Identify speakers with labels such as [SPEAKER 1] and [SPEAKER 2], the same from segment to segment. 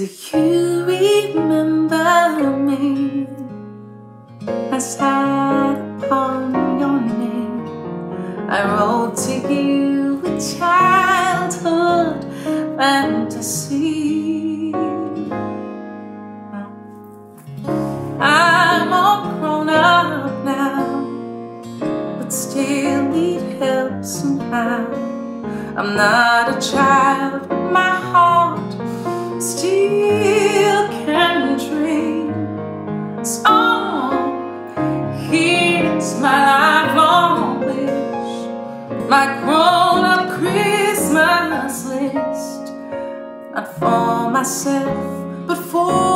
[SPEAKER 1] Do you remember me? I sat upon your knee. I wrote to you a childhood fantasy. I'm all grown up now, but still need help somehow. I'm not a child, my my grown-up Christmas list. Not for myself, but for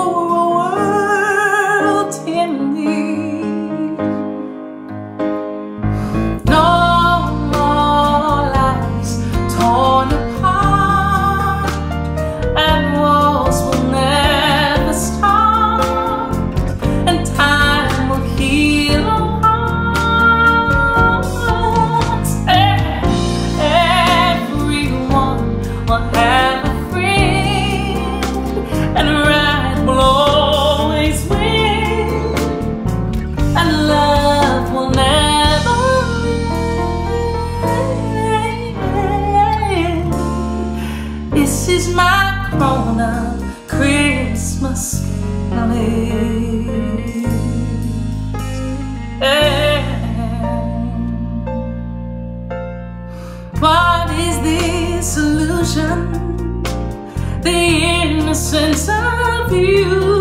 [SPEAKER 1] grown Christmas list. What is this illusion? The innocence of you.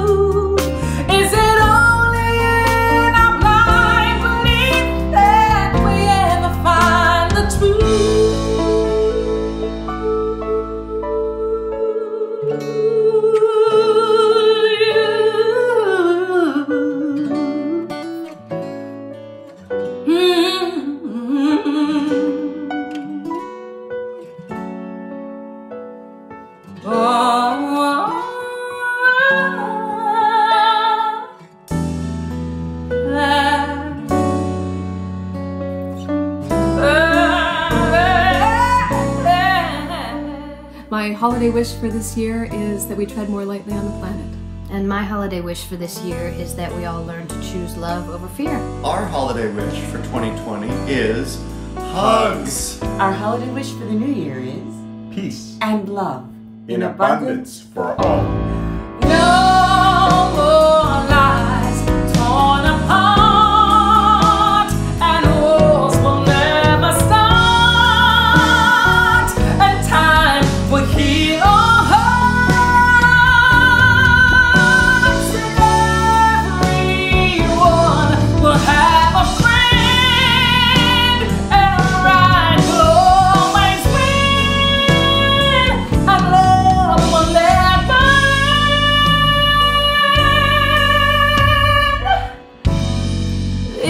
[SPEAKER 1] Truth?
[SPEAKER 2] My holiday wish for this year is that we tread more lightly on the planet.
[SPEAKER 3] And my holiday wish for this year is that we all learn to choose love over fear.
[SPEAKER 4] Our holiday wish for 2020 is hugs
[SPEAKER 5] Our holiday wish for the new year is
[SPEAKER 4] peace
[SPEAKER 5] and love
[SPEAKER 4] in abundance for all.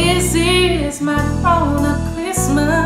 [SPEAKER 4] This is my own Christmas.